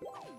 Why?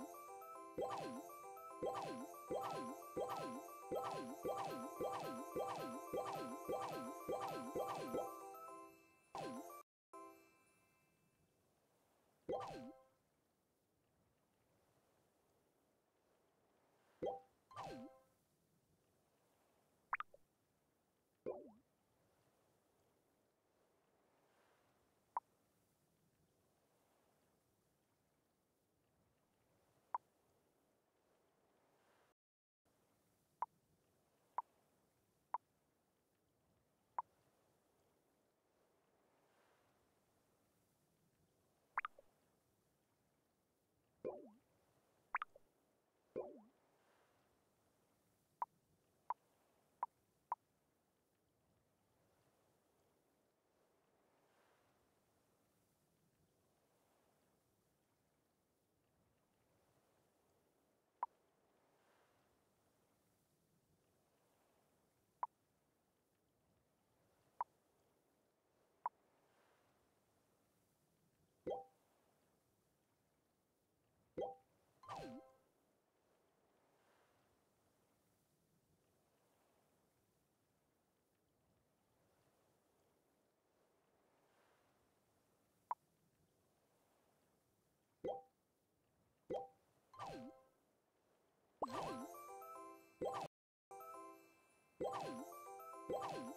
Why?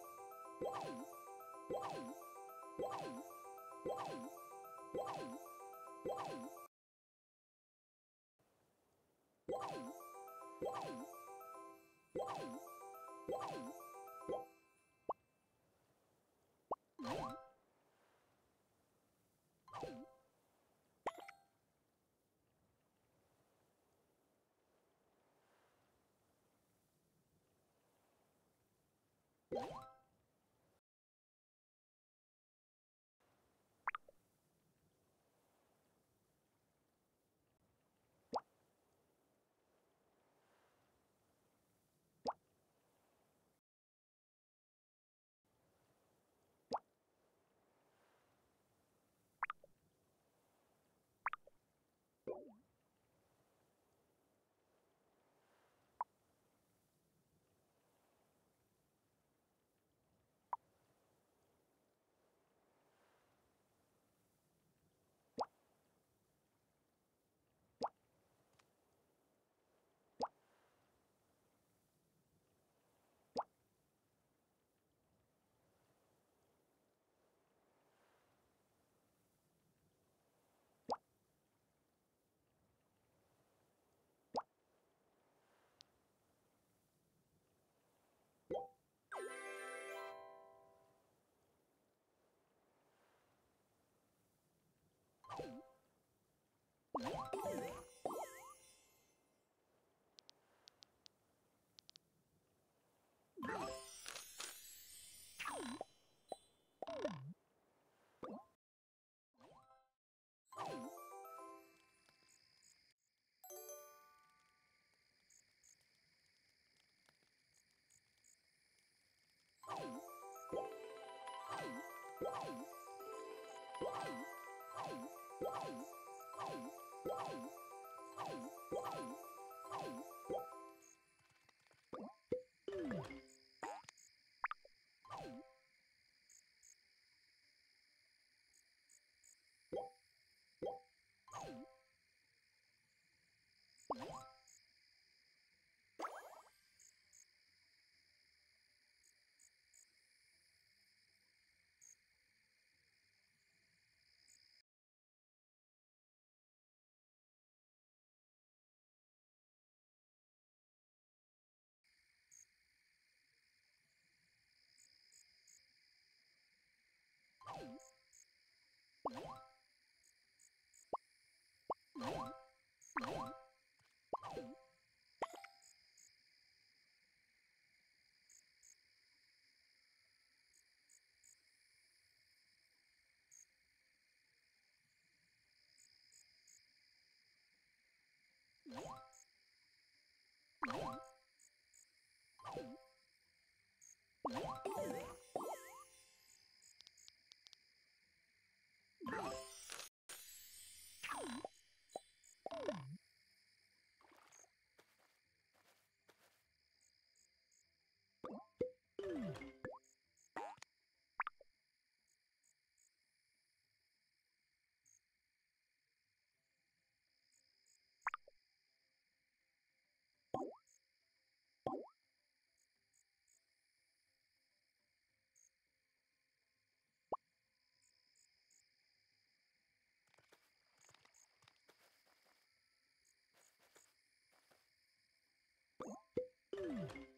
Whoa! Woo! Hmm.